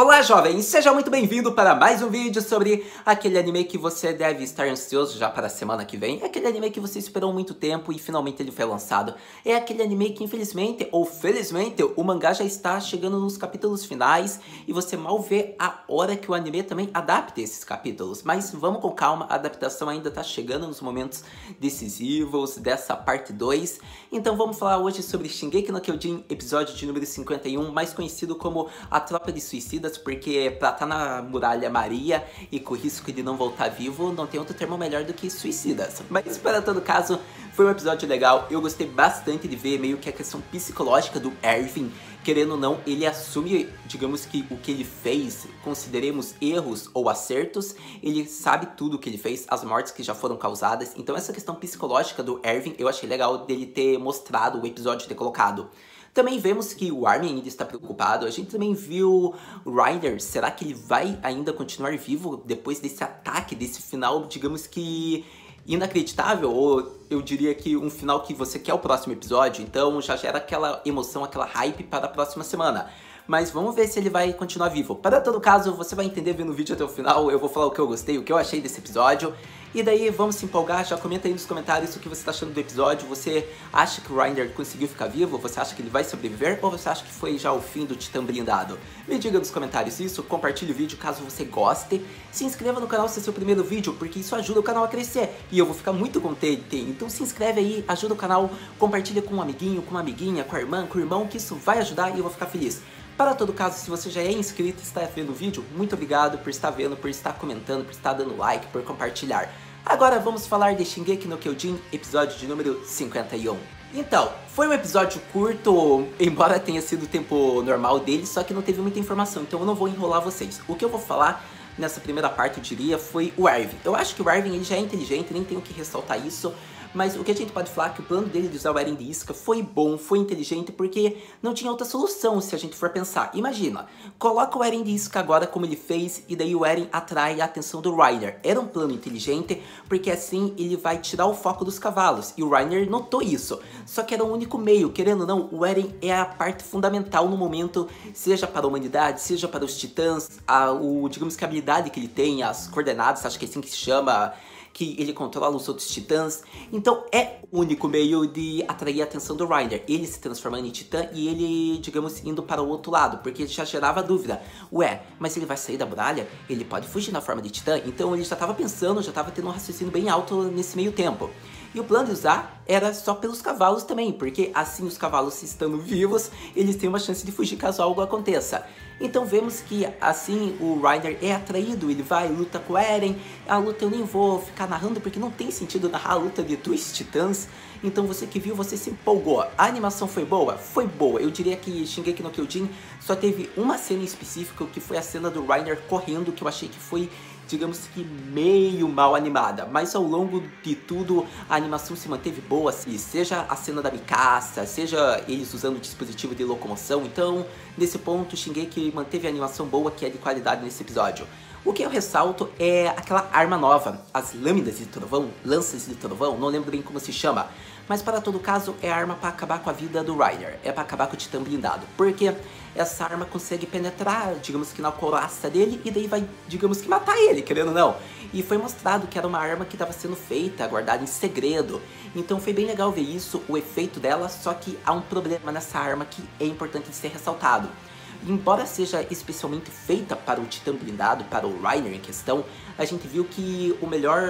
Olá, jovem! Seja muito bem-vindo para mais um vídeo sobre aquele anime que você deve estar ansioso já para a semana que vem. É aquele anime que você esperou muito tempo e finalmente ele foi lançado. É aquele anime que, infelizmente ou felizmente, o mangá já está chegando nos capítulos finais e você mal vê a hora que o anime também adapte esses capítulos. Mas vamos com calma, a adaptação ainda está chegando nos momentos decisivos dessa parte 2. Então vamos falar hoje sobre Shingeki no Kyojin, episódio de número 51, mais conhecido como A Tropa de Porque pra estar tá na muralha Maria e com o risco de não voltar vivo, não tem outro termo melhor do que suicidas. Mas para todo caso, foi um episódio legal, eu gostei bastante de ver meio que a questão psicológica do Erwin, querendo ou não, ele assume, digamos que o que ele fez, consideremos erros ou acertos, ele sabe tudo o que ele fez, as mortes que já foram causadas, então essa questão psicológica do Erwin, eu achei legal dele ter mostrado o episódio, ter colocado. Também vemos que o Armin ainda está preocupado. A gente também viu o Ryder. Será que ele vai ainda continuar vivo depois desse ataque, desse final, digamos que inacreditável? Ou eu diria que um final que você quer o próximo episódio? Então já gera aquela emoção, aquela hype para a próxima semana mas vamos ver se ele vai continuar vivo. Para todo caso, você vai entender vendo o vídeo até o final, eu vou falar o que eu gostei, o que eu achei desse episódio. E daí, vamos se empolgar, já comenta aí nos comentários o que você está achando do episódio. Você acha que o Ryder conseguiu ficar vivo? Você acha que ele vai sobreviver? Ou você acha que foi já o fim do Titã blindado? Me diga nos comentários isso, compartilhe o vídeo caso você goste. Se inscreva no canal se é seu primeiro vídeo, porque isso ajuda o canal a crescer. E eu vou ficar muito contente. Então se inscreve aí, ajuda o canal, compartilha com um amiguinho, com uma amiguinha, com a irmã, com o irmão, que isso vai ajudar e eu vou ficar feliz. Para todo caso, se você já é inscrito e está vendo o vídeo, muito obrigado por estar vendo, por estar comentando, por estar dando like, por compartilhar. Agora vamos falar de Shingeki no Kyojin, episódio de número 51. Então, foi um episódio curto, embora tenha sido o tempo normal dele, só que não teve muita informação, então eu não vou enrolar vocês. O que eu vou falar nessa primeira parte, eu diria, foi o Erwin. Eu acho que o Erwin ele já é inteligente, nem tenho que ressaltar isso, mas o que a gente pode falar é que o plano dele de usar o Eren de isca foi bom, foi inteligente, porque não tinha outra solução se a gente for pensar. Imagina, coloca o Eren de isca agora como ele fez, e daí o Eren atrai a atenção do Reiner. Era um plano inteligente, porque assim ele vai tirar o foco dos cavalos, e o Reiner notou isso. Só que era o único meio, querendo ou não, o Eren é a parte fundamental no momento, seja para a humanidade, seja para os titãs, a, o, digamos que a habilidade que ele tem, as coordenadas, acho que é assim que se chama que ele controla os outros titãs. Então é o único meio de atrair a atenção do Ryder. Ele se transformando em titã e ele, digamos, indo para o outro lado, porque já gerava dúvida. Ué, mas ele vai sair da muralha? Ele pode fugir na forma de titã? Então ele já estava pensando, já estava tendo um raciocínio bem alto nesse meio tempo. E o plano de usar era só pelos cavalos também, porque assim os cavalos estando vivos, eles têm uma chance de fugir caso algo aconteça. Então vemos que assim o Ryder é atraído, ele vai, luta com o Eren. A luta eu nem vou ficar narrando porque não tem sentido narrar a luta de dois titãs. Então você que viu, você se empolgou. A animação foi boa? Foi boa. Eu diria que Shingeki no Kyojin só teve uma cena em específico que foi a cena do Ryder correndo, que eu achei que foi digamos que meio mal animada, mas ao longo de tudo a animação se manteve boa, assim, seja a cena da Mikasa, seja eles usando o dispositivo de locomoção, então nesse ponto Shingeki manteve a animação boa que é de qualidade nesse episódio. O que eu ressalto é aquela arma nova, as lâminas de trovão, lanças de trovão, não lembro bem como se chama, mas para todo caso é arma para acabar com a vida do Ryder, é para acabar com o Titã blindado, porque essa arma consegue penetrar, digamos que na coraça dele e daí vai, digamos que matar ele, querendo ou não. E foi mostrado que era uma arma que estava sendo feita, guardada em segredo. Então foi bem legal ver isso, o efeito dela, só que há um problema nessa arma que é importante ser ressaltado. Embora seja especialmente feita para o Titã blindado, para o Reiner em questão, a gente viu que o melhor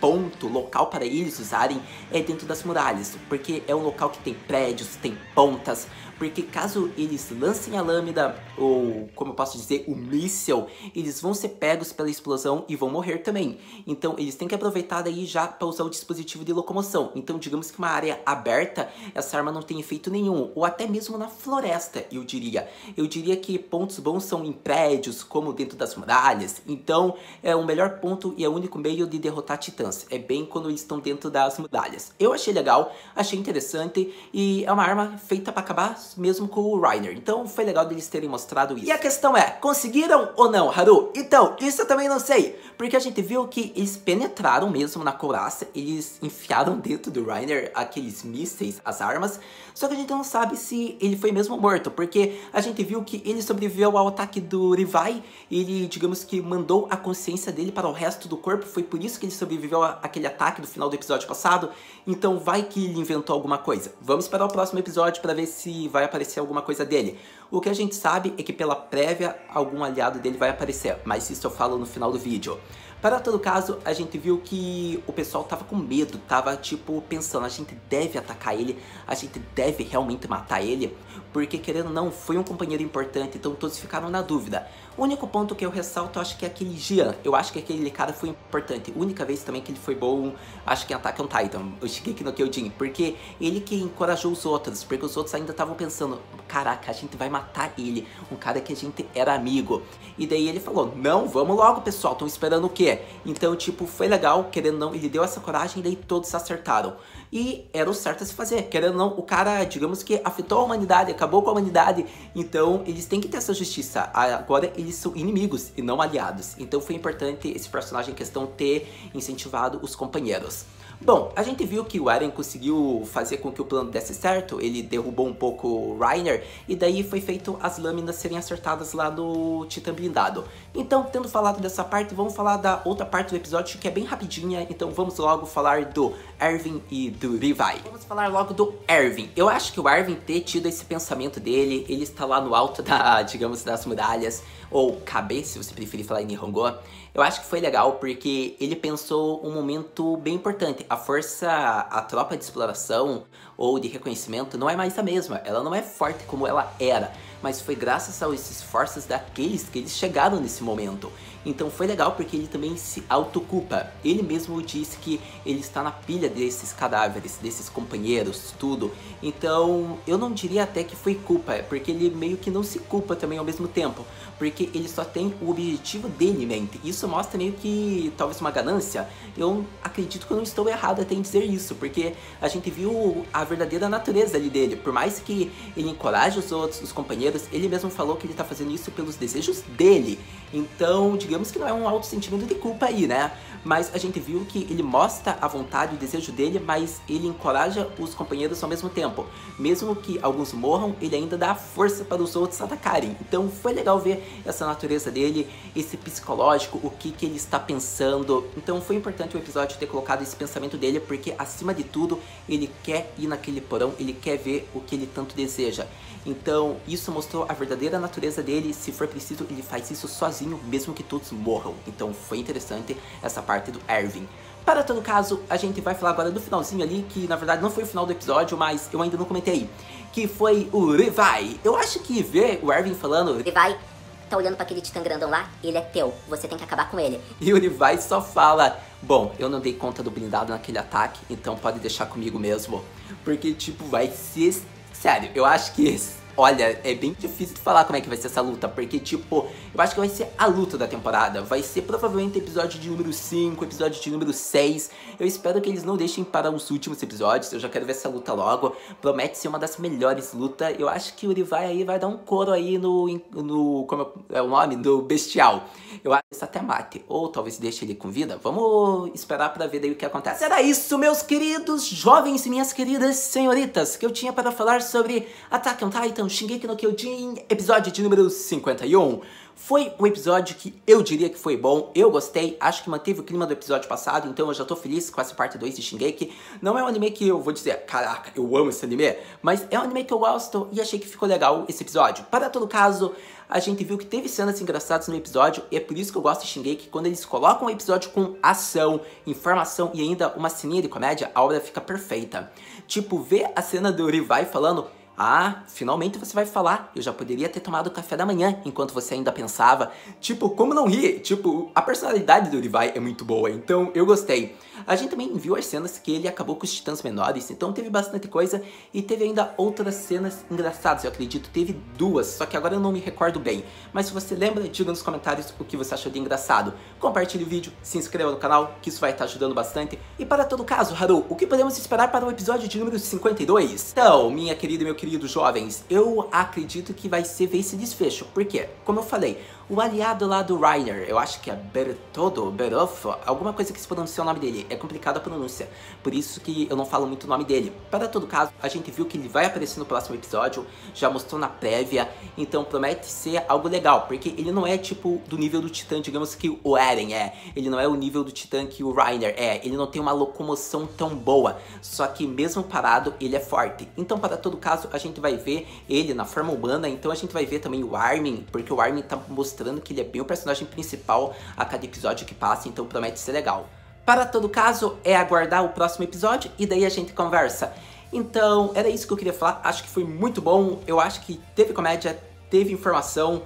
ponto, local para eles usarem é dentro das muralhas, porque é um local que tem prédios, tem pontas, porque caso eles lancem a lâmina, ou como eu posso dizer, o míssel, eles vão ser pegos pela explosão e vão morrer também. Então eles têm que aproveitar daí já para usar o dispositivo de locomoção. Então digamos que uma área aberta, essa arma não tem efeito nenhum, ou até mesmo na floresta, eu diria. Eu diria que pontos bons são em prédios, como dentro das muralhas. Então é o melhor ponto e é o único meio de derrotar titãs. É bem quando eles estão dentro das muralhas. Eu achei legal, achei interessante e é uma arma feita para acabar mesmo com o Reiner. Então foi legal deles terem mostrado isso. E a questão é, conseguiram ou não, Haru? Então, isso eu também não sei. Porque a gente viu que eles penetraram mesmo na couraça, eles enfiaram dentro do Reiner aqueles mísseis, as armas. Só que a gente não sabe se ele foi mesmo morto, porque a gente viu que ele sobreviveu ao ataque do Rivai, ele, digamos que, mandou a consciência dele para o resto do corpo, foi por isso que ele sobreviveu àquele ataque do final do episódio passado. Então vai que ele inventou alguma coisa. Vamos esperar o próximo episódio para ver se vai aparecer alguma coisa dele. O que a gente sabe é que pela prévia algum aliado dele vai aparecer, mas isso eu falo no final do vídeo. Para todo caso, a gente viu que o pessoal tava com medo, tava tipo pensando, a gente deve atacar ele, a gente deve realmente matar ele, porque querendo ou não, foi um companheiro importante, então todos ficaram na dúvida. O único ponto que eu ressalto, acho que é aquele Jean. Eu acho que aquele cara foi importante. Única vez também que ele foi bom, acho que em Attack on Titan, o Shigeki no Kyojin. Porque ele que encorajou os outros, porque os outros ainda estavam pensando, caraca, a gente vai matar ele, um cara que a gente era amigo. E daí ele falou, não, vamos logo pessoal, estão esperando o quê? Então, tipo, foi legal, querendo ou não, ele deu essa coragem e daí todos acertaram e era o certo a se fazer. Querendo ou não, o cara, digamos que afetou a humanidade, acabou com a humanidade, então eles têm que ter essa justiça. Agora eles são inimigos e não aliados. Então foi importante esse personagem em questão ter incentivado os companheiros. Bom, a gente viu que o Eren conseguiu fazer com que o plano desse certo, ele derrubou um pouco o Reiner, e daí foi feito as lâminas serem acertadas lá no Titã Blindado. Então, tendo falado dessa parte, vamos falar da outra parte do episódio, que é bem rapidinha, então vamos logo falar do Erwin e do Levi. Vamos falar logo do Erwin. Eu acho que o Erwin ter tido esse pensamento dele, ele está lá no alto da, digamos, das muralhas, ou Kabe, se você preferir falar em Nihongo, eu acho que foi legal porque ele pensou um momento bem importante. A força, a tropa de exploração ou de reconhecimento não é mais a mesma. Ela não é forte como ela era, mas foi graças aos esforços daqueles que eles chegaram nesse momento. Então foi legal porque ele também se autoculpa. Ele mesmo disse que ele está na pilha desses cadáveres, desses companheiros, tudo. Então eu não diria até que foi culpa, porque ele meio que não se culpa também ao mesmo tempo. Porque ele só tem o objetivo dele em mente. Isso mostra meio que talvez uma ganância. Eu acredito que eu não estou errado até em dizer isso, porque a gente viu a verdadeira natureza ali dele. Por mais que ele encoraje os outros, os companheiros, ele mesmo falou que ele está fazendo isso pelos desejos dele. Então, digamos que não é um alto sentimento de culpa aí, né? Mas a gente viu que ele mostra a vontade e o desejo dele, mas ele encoraja os companheiros ao mesmo tempo. Mesmo que alguns morram, ele ainda dá força para os outros atacarem. Então foi legal ver essa natureza dele, esse psicológico, o que, que ele está pensando. Então foi importante o episódio ter colocado esse pensamento dele, porque acima de tudo, ele quer ir naquele porão, ele quer ver o que ele tanto deseja. Então isso mostrou a verdadeira natureza dele, se for preciso, ele faz isso sozinho mesmo que todos morram. Então foi interessante essa parte do Erwin. Para todo caso, a gente vai falar agora do finalzinho ali, que na verdade não foi o final do episódio, mas eu ainda não comentei. Que foi o Levi. Eu acho que ver o Erwin falando... Levi, tá olhando para aquele titã grandão lá? Ele é teu, você tem que acabar com ele. E o Levi só fala... Bom, eu não dei conta do blindado naquele ataque, então pode deixar comigo mesmo. Porque, tipo, vai ser... Sério, eu acho que Olha, é bem difícil de falar como é que vai ser essa luta, porque, tipo, eu acho que vai ser a luta da temporada. Vai ser provavelmente episódio de número 5, episódio de número 6. Eu espero que eles não deixem para os últimos episódios, eu já quero ver essa luta logo. Promete ser uma das melhores lutas. Eu acho que o Levi aí vai dar um coro aí no, no como é o nome? Do Bestial. Eu acho isso até mate, ou talvez deixe ele com vida. Vamos esperar para ver daí o que acontece. Era isso, meus queridos jovens e minhas queridas senhoritas, que eu tinha para falar sobre Attack on Titan Shingeki no Kyojin, episódio de número 51. Foi um episódio que eu diria que foi bom, eu gostei, acho que manteve o clima do episódio passado, então eu já tô feliz com essa parte 2 de Shingeki. Não é um anime que eu vou dizer, caraca, eu amo esse anime, mas é um anime que eu gosto e achei que ficou legal esse episódio. Para todo caso, a gente viu que teve cenas engraçadas no episódio, e é por isso que eu gosto de Shingeki, quando eles colocam um episódio com ação, informação e ainda uma ceninha de comédia, a obra fica perfeita. Tipo, ver a cena do Rivai falando ah, finalmente você vai falar. Eu já poderia ter tomado café da manhã enquanto você ainda pensava. Tipo, como não rir? Tipo, a personalidade do Levi é muito boa, então eu gostei. A gente também viu as cenas que ele acabou com os titãs menores, então teve bastante coisa e teve ainda outras cenas engraçadas, eu acredito. Teve duas, só que agora eu não me recordo bem. Mas se você lembra, diga nos comentários o que você achou de engraçado. Compartilhe o vídeo, se inscreva no canal, que isso vai estar ajudando bastante. E para todo caso, Haru, o que podemos esperar para o episódio de número 52? Então, minha querida e meu querido queridos jovens, eu acredito que vai ser ver esse desfecho. Por quê? Como eu falei, o aliado lá do Reiner, eu acho que é Bertodo, Berofo, alguma coisa que se pronuncia o nome dele, é complicada a pronúncia, por isso que eu não falo muito o nome dele. Para todo caso, a gente viu que ele vai aparecer no próximo episódio, já mostrou na prévia, então promete ser algo legal, porque ele não é tipo do nível do Titã, digamos que o Eren é, ele não é o nível do Titã que o Reiner é, ele não tem uma locomoção tão boa, só que mesmo parado, ele é forte. Então, para todo caso, a gente vai ver ele na forma humana, então a gente vai ver também o Armin, porque o Armin tá mostrando mostrando que ele é bem o personagem principal a cada episódio que passa, então promete ser legal. Para todo caso, é aguardar o próximo episódio e daí a gente conversa. Então, era isso que eu queria falar. Acho que foi muito bom. Eu acho que teve comédia, teve informação,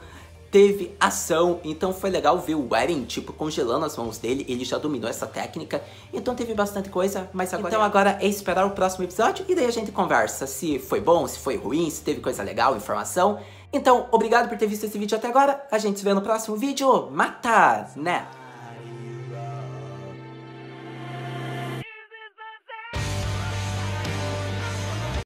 teve ação. Então foi legal ver o Eren, tipo, congelando as mãos dele. Ele já dominou essa técnica. Então teve bastante coisa, mas agora... Então agora é esperar o próximo episódio e daí a gente conversa se foi bom, se foi ruim, se teve coisa legal, informação. Então, obrigado por ter visto esse vídeo até agora. A gente se vê no próximo vídeo. Mata, né?